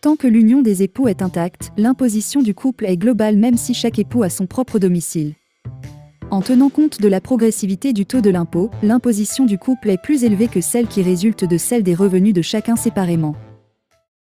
Tant que l'union des époux est intacte, l'imposition du couple est globale même si chaque époux a son propre domicile. En tenant compte de la progressivité du taux de l'impôt, l'imposition du couple est plus élevée que celle qui résulte de celle des revenus de chacun séparément.